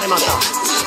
Hai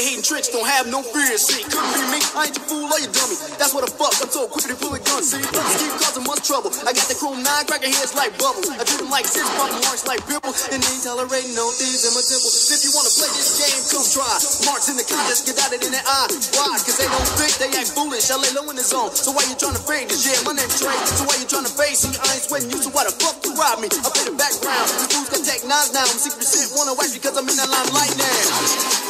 hating tricks, don't have no fear. See, couldn't be me. I ain't your fool or your dummy. That's what the fuck. I'm so quick to pull a gun. See, keep causing much trouble. I got the chrome nine, cracking heads like bubble. I treat them like six, bumping marks like pimple. And ain't tolerating no thieves in my temple. If you wanna play this game, come try. Marks in the contest, get out it in the eye. Why? Cause they don't think they act foolish. I lay low in the zone. So why you trying to fade this? Yeah, my name's Trey. So why you trying to face? See, I ain't sweating you, so why the fuck you rob me? I play the background. These fools got tech nines now. I'm 6% wanna watch because I'm in that limelight now.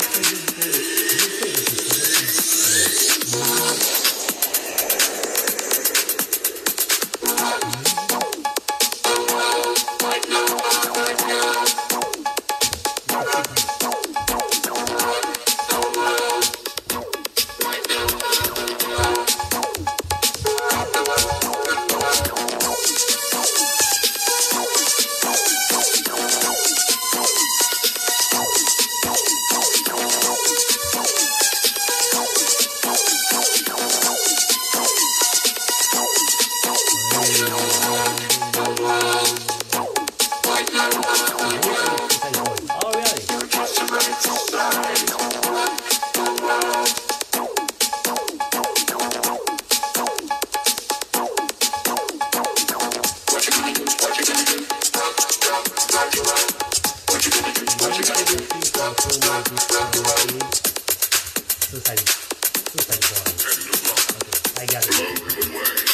Oh, I got it.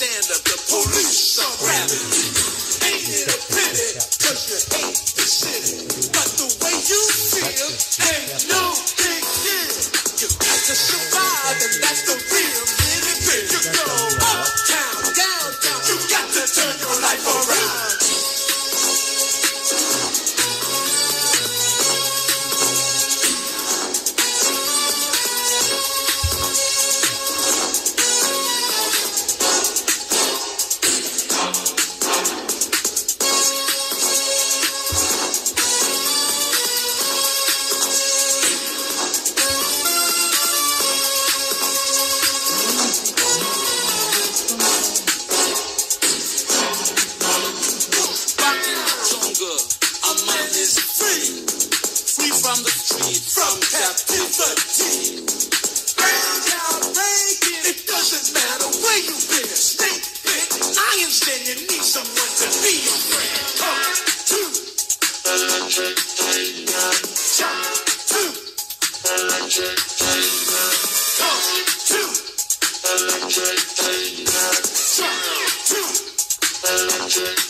stand up. Electric Tiger. One, two. Electric Tiger. One, two. Electric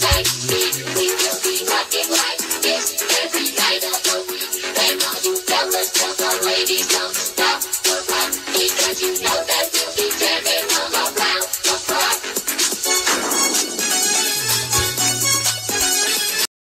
tight,